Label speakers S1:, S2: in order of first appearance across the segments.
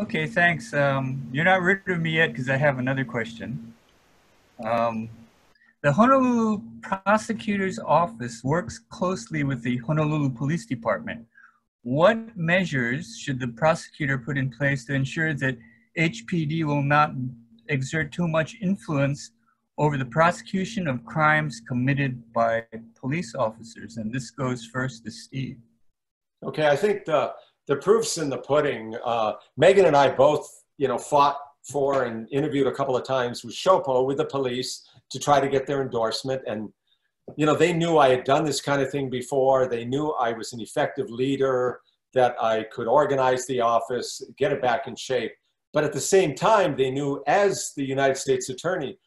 S1: Okay, thanks. Um, you're not rid of me yet because I have another question. Um, the Honolulu Prosecutor's Office works closely with the Honolulu Police Department. What measures should the prosecutor put in place to ensure that HPD will not exert too much influence over the prosecution of crimes committed by police officers? And this goes first to Steve.
S2: Okay, I think the the proof's in the pudding. Uh, Megan and I both, you know, fought for and interviewed a couple of times with SHOPO with the police to try to get their endorsement. And, you know, they knew I had done this kind of thing before. They knew I was an effective leader, that I could organize the office, get it back in shape. But at the same time, they knew as the United States Attorney,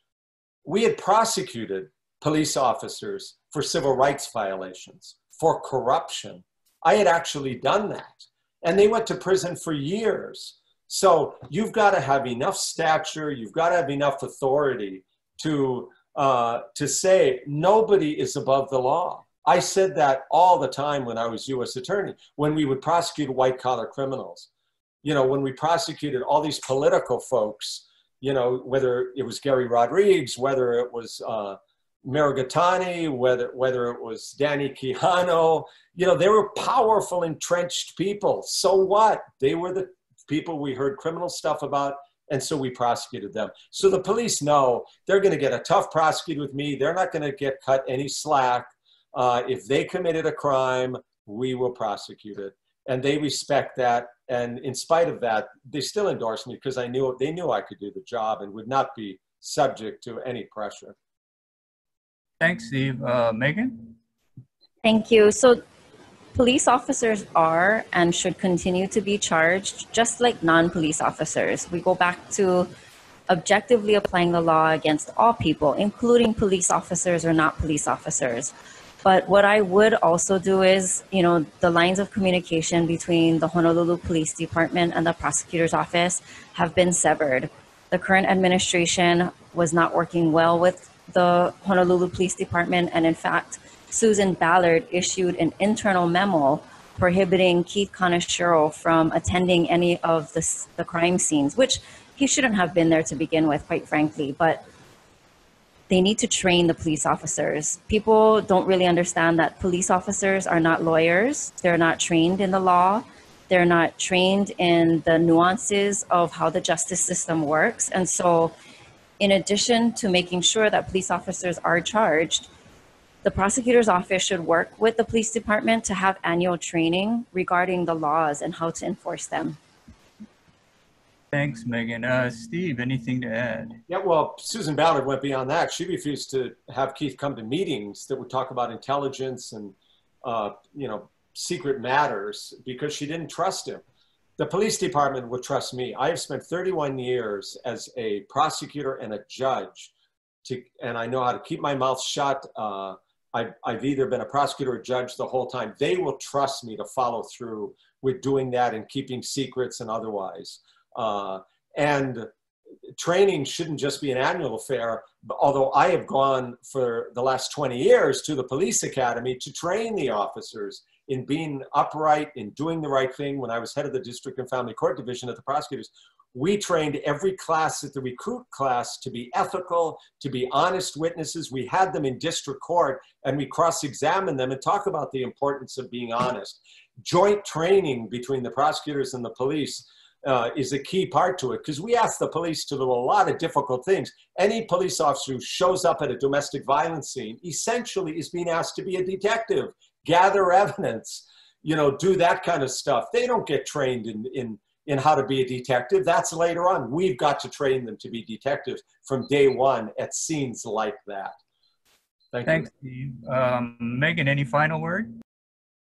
S2: we had prosecuted police officers for civil rights violations, for corruption. I had actually done that. And they went to prison for years. So you've got to have enough stature, you've got to have enough authority to, uh, to say nobody is above the law. I said that all the time when I was US attorney, when we would prosecute white collar criminals. You know, when we prosecuted all these political folks, you know, whether it was Gary Rodrigues, whether it was uh, Mirikitani, whether, whether it was Danny Quijano, you know, they were powerful, entrenched people. So what? They were the people we heard criminal stuff about and so we prosecuted them. So the police know they're going to get a tough prosecute with me. They're not going to get cut any slack. Uh, if they committed a crime, we will prosecute it. And they respect that. And in spite of that, they still endorsed me because I knew they knew I could do the job and would not be subject to any pressure.
S1: Thanks, Steve. Uh, Megan?
S3: Thank you. So police officers are and should continue to be charged just like non-police officers. We go back to objectively applying the law against all people, including police officers or not police officers. But what I would also do is, you know, the lines of communication between the Honolulu Police Department and the prosecutor's office have been severed. The current administration was not working well with the Honolulu Police Department, and in fact, Susan Ballard issued an internal memo prohibiting Keith Kaneshiro from attending any of the, the crime scenes, which he shouldn't have been there to begin with, quite frankly. But they need to train the police officers. People don't really understand that police officers are not lawyers, they're not trained in the law. They're not trained in the nuances of how the justice system works. And so, in addition to making sure that police officers are charged, the prosecutor's office should work with the police department to have annual training regarding the laws and how to enforce them.
S1: Thanks, Megan. Uh, Steve, anything to add?
S2: Yeah, well, Susan Ballard went beyond that. She refused to have Keith come to meetings that would talk about intelligence and, uh, you know, secret matters because she didn't trust him. The police department would trust me. I have spent 31 years as a prosecutor and a judge, to, and I know how to keep my mouth shut. Uh, I've, I've either been a prosecutor or judge the whole time. They will trust me to follow through with doing that and keeping secrets and otherwise. Uh, and training shouldn't just be an annual affair, although I have gone for the last 20 years to the police academy to train the officers in being upright, in doing the right thing. When I was head of the district and family court division at the prosecutors, we trained every class at the recruit class to be ethical, to be honest witnesses. We had them in district court and we cross examined them and talk about the importance of being honest. Joint training between the prosecutors and the police uh, is a key part to it because we ask the police to do a lot of difficult things. Any police officer who shows up at a domestic violence scene essentially is being asked to be a detective, gather evidence, you know, do that kind of stuff. They don't get trained in, in in how to be a detective. That's later on. We've got to train them to be detectives from day one at scenes like that.
S1: Thank Thanks, you. Steve. Um, Megan, any final word?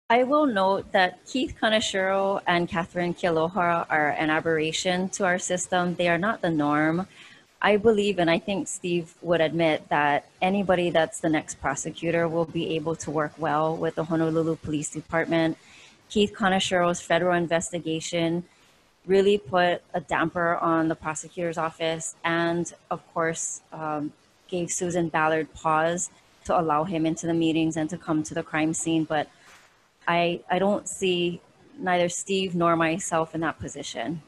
S3: I will note that Keith Kaneshiro and Katherine Kealoha are an aberration to our system. They are not the norm. I believe, and I think Steve would admit, that anybody that's the next prosecutor will be able to work well with the Honolulu Police Department. Keith Kaneshiro's federal investigation really put a damper on the prosecutor's office and, of course, um, gave Susan Ballard pause to allow him into the meetings and to come to the crime scene. But I, I don't see neither Steve nor myself in that position.